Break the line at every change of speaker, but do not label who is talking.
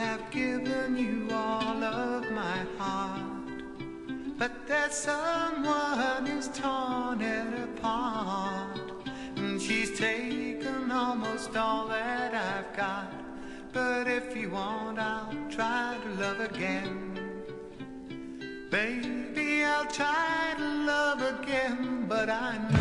have given you all of my heart, but that someone is torn it apart. And she's taken almost all that I've got, but if you want, I'll try to love again. Baby, I'll try to love again, but I know.